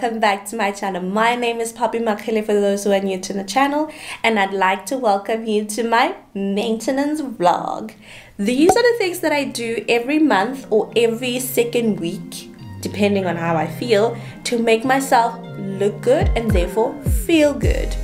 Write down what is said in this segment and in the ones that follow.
welcome back to my channel. My name is Poppy Makhele for those who are new to the channel and I'd like to welcome you to my maintenance vlog. These are the things that I do every month or every second week depending on how I feel to make myself look good and therefore feel good.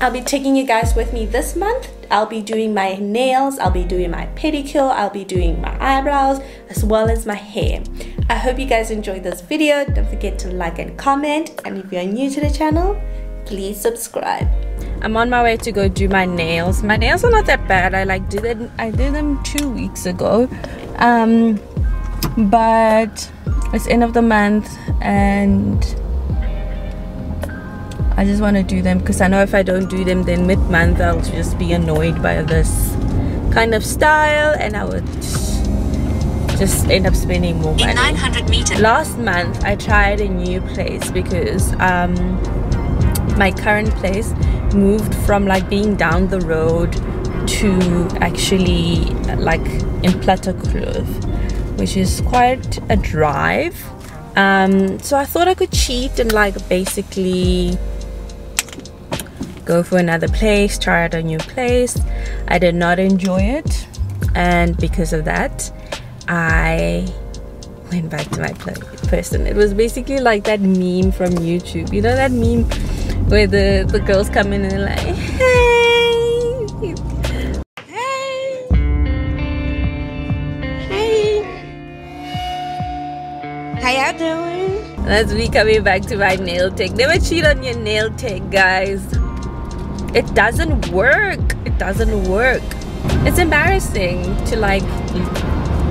I'll be taking you guys with me this month. I'll be doing my nails, I'll be doing my pedicure, I'll be doing my eyebrows as well as my hair. I hope you guys enjoyed this video. Don't forget to like and comment. And if you're new to the channel, please subscribe. I'm on my way to go do my nails. My nails are not that bad. I like did it I did them two weeks ago. Um but it's end of the month and I just want to do them because I know if I don't do them then mid-month I'll just be annoyed by this kind of style and I would just end up spending more money. 900 meters. Last month I tried a new place because um, my current place moved from like being down the road to actually like in Plattekloof which is quite a drive um, so I thought I could cheat and like basically go for another place try out a new place i did not enjoy it and because of that i went back to my person. It was basically like that meme from youtube. You know that meme where the the girls come in and they're like hey! Hey! Hey! How y'all doing? That's me coming back to my nail tech. Never cheat on your nail tech guys. It doesn't work. It doesn't work. It's embarrassing to like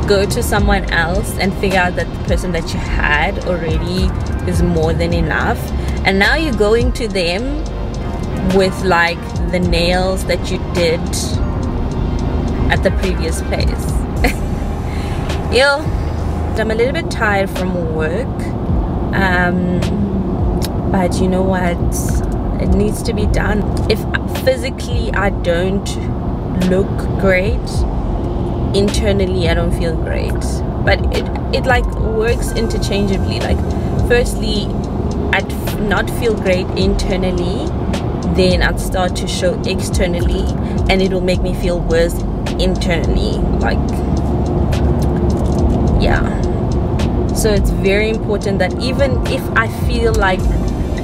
go to someone else and figure out that the person that you had already is more than enough. And now you're going to them with like the nails that you did at the previous place. Yo i'm a little bit tired from work um but you know what? It needs to be done. If physically i don't look great internally i don't feel great. But it it like works interchangeably. Like firstly i'd not feel great internally then i'd start to show externally and it'll make me feel worse internally. Like yeah. So it's very important that even if i feel like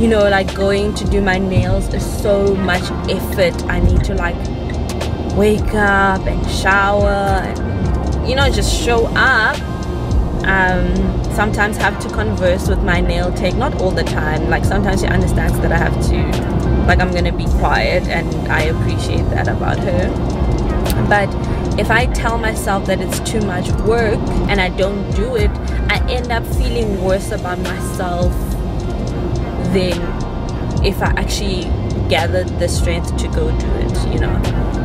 you know like going to do my nails is so much effort i need to like wake up and shower and you know just show up. Um, sometimes have to converse with my nail tech not all the time. Like sometimes she understands that i have to like i'm gonna be quiet and i appreciate that about her. But if i tell myself that it's too much work and i don't do it i end up feeling worse about myself than if I actually gathered the strength to go do it, you know.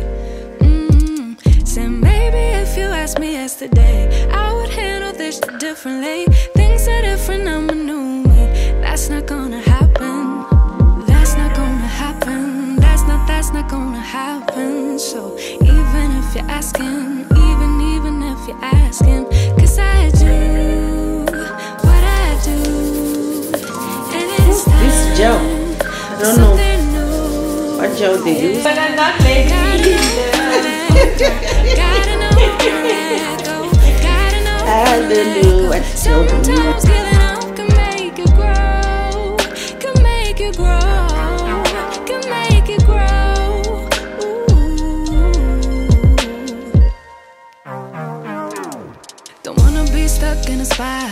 differently. Things are different, I'm a new me. That's not gonna happen. That's not gonna happen. That's not, that's not gonna happen. So even if you're asking, even, even if you're asking, cause I do what I do. And it's time. This Joe. I don't know what Joe they use. But I'm not Sometimes giving up can make you grow, can make you grow, can make you grow. Don't wanna be stuck in a spot,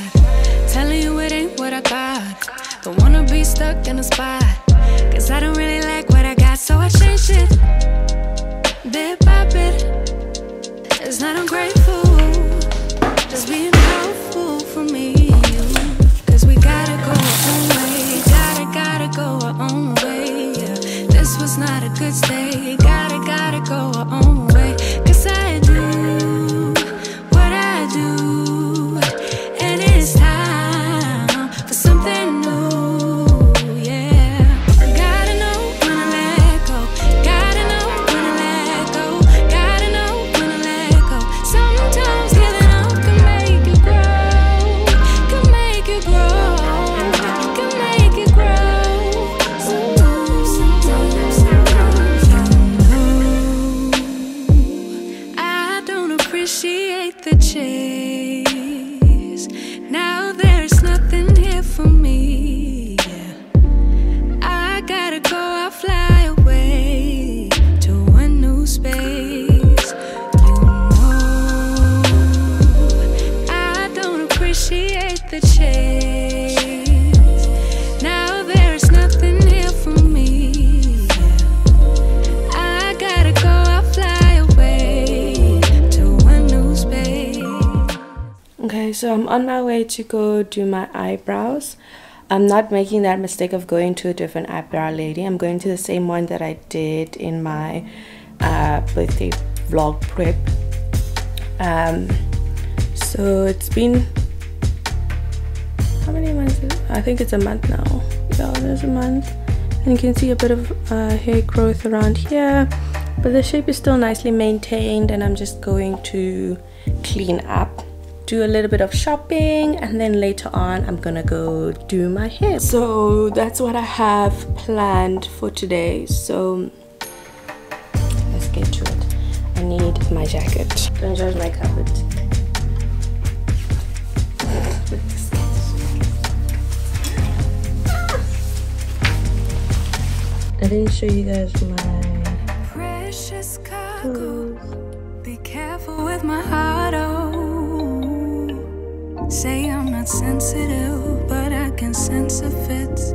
telling you it ain't what I got. Don't wanna be stuck in a spot, cause I don't really like what I got, so I changed it bit by bit. It's not ungrateful, just being for me. Okay, so I'm on my way to go do my eyebrows. I'm not making that mistake of going to a different eyebrow lady. I'm going to the same one that I did in my uh, birthday vlog prep. Um, so it's been how many months? Is it? I think it's a month now. Yeah, there's a month, and you can see a bit of uh, hair growth around here, but the shape is still nicely maintained. And I'm just going to clean up do a little bit of shopping and then later on I'm gonna go do my hair. So that's what I have planned for today. So let's get to it. I need my jacket. Don't judge my cupboard. I didn't show you guys my Precious cargo. Be careful with my heart, oh. Say I'm not sensitive, but I can sense if it's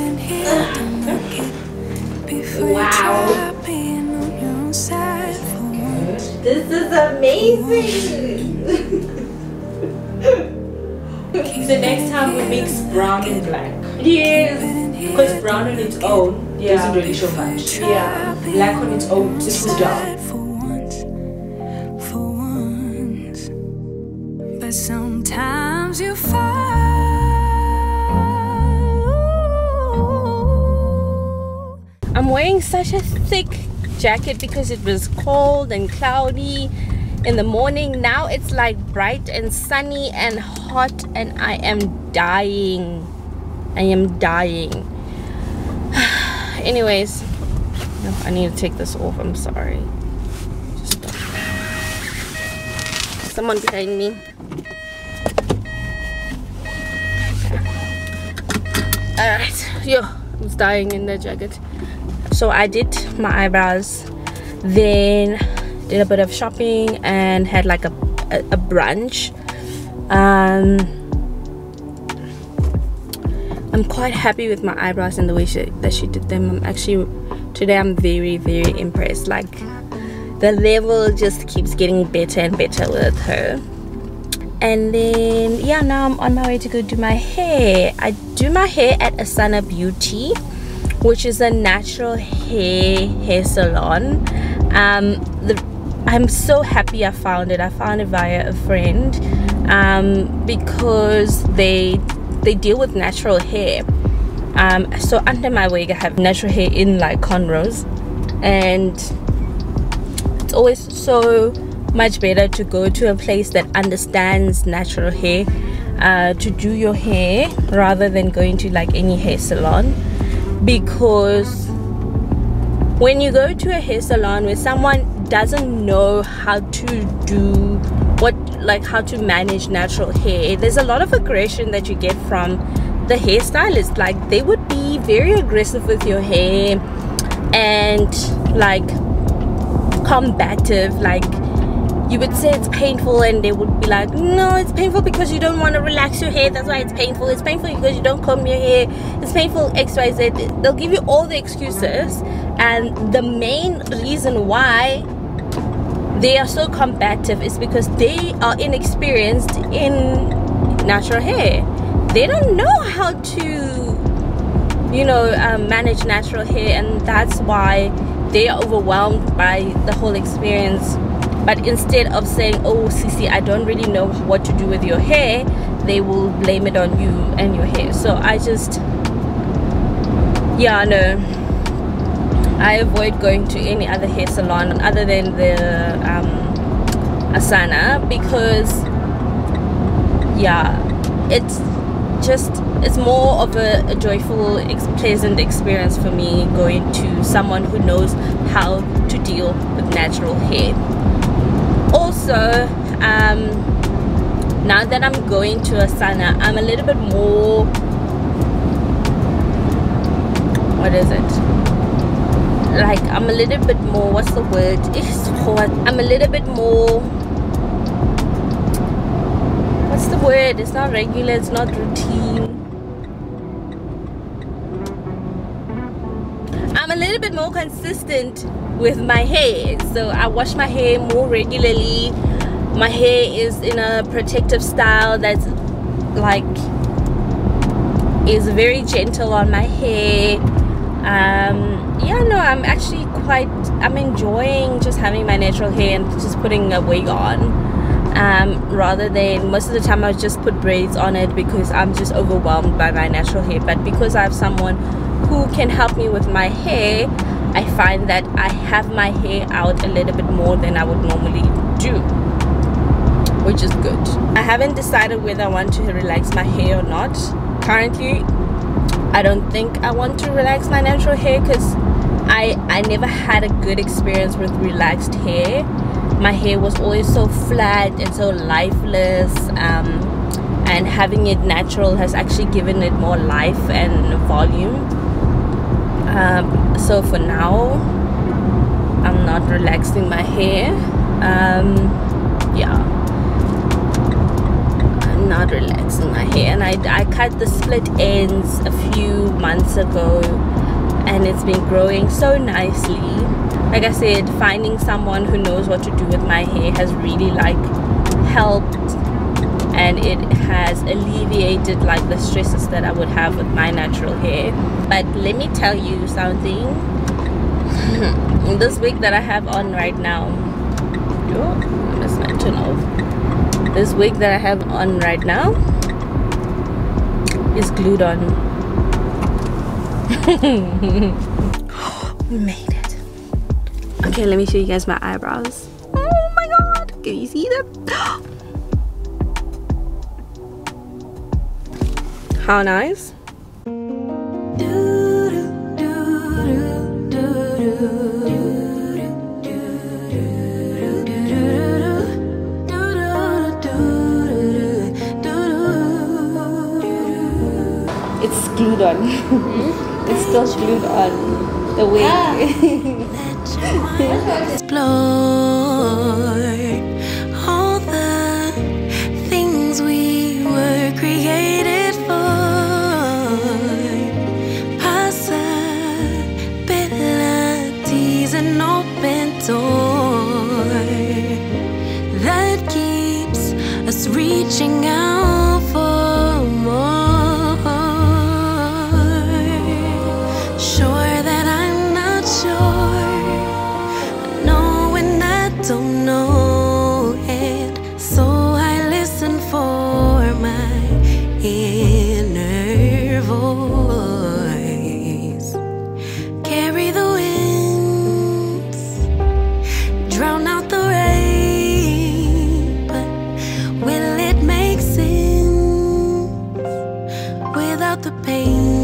In here, don't lock it. Before try being on your own side for once. This is amazing. The next time we mix brown and black. Yes. Because brown on its own doesn't really show much. Yeah. Black on its own just goes down. I'm wearing such a thick jacket because it was cold and cloudy in the morning. Now it's like bright and sunny and hot, and I am dying. I am dying. Anyways, no, I need to take this off. I'm sorry. Someone behind me. Alright, yo, I was dying in the jacket so i did my eyebrows then did a bit of shopping and had like a, a, a brunch. Um i'm quite happy with my eyebrows and the way she, that she did them. I'm actually today i'm very very impressed. Like the level just keeps getting better and better with her. And then yeah now i'm on my way to go do my hair. I do my hair at asana beauty which is a natural hair hair salon. Um the i'm so happy i found it. I found it via a friend um because they they deal with natural hair. Um so under my wig i have natural hair in like cornrows. And it's always so much better to go to a place that understands natural hair uh, to do your hair rather than going to like any hair salon because when you go to a hair salon where someone doesn't know how to do what like how to manage natural hair there's a lot of aggression that you get from the hairstylist. Like they would be very aggressive with your hair and like combative like you would say it's painful and they would be like no it's painful because you don't want to relax your hair that's why it's painful. It's painful because you don't comb your hair. It's painful xyz they'll give you all the excuses and the main reason why they are so combative is because they are inexperienced in natural hair. They don't know how to you know um, manage natural hair and that's why they are overwhelmed by the whole experience but instead of saying oh Cece I don't really know what to do with your hair they will blame it on you and your hair. So I just yeah no. I avoid going to any other hair salon other than the um, Asana because yeah it's just it's more of a, a joyful ex pleasant experience for me going to someone who knows how to deal with natural hair. Also um, now that I'm going to Asana I'm a little bit more what is it? Like I'm a little bit more what's the word? I'm a little bit more what's the word. It's not regular. It's not routine. I'm a little bit more consistent with my hair. So I wash my hair more regularly. My hair is in a protective style that's like is very gentle on my hair. Um, yeah no I'm actually quite I'm enjoying just having my natural hair and just putting a wig on um, rather than most of the time I just put braids on it because I'm just overwhelmed by my natural hair. But because I have someone who can help me with my hair I find that I have my hair out a little bit more than I would normally do which is good. I haven't decided whether I want to relax my hair or not. Currently I don't think I want to relax my natural hair because I I never had a good experience with relaxed hair my hair was always so flat and so lifeless um, and having it natural has actually given it more life and volume. Um, so for now I'm not relaxing my hair. Um, yeah. I'm not relaxing my hair and I, I cut the split ends a few months ago and it's been growing so nicely like I said finding someone who knows what to do with my hair has really like helped. And it has alleviated like the stresses that I would have with my natural hair. But let me tell you something. This wig that I have on right now. Oh, my turn off. This wig that I have on right now is glued on. Oh, Made it okay let me show you guys my eyebrows. Oh my god. Can you see them? How nice. It's glued on. It's still glued on. The wig explore out the pain.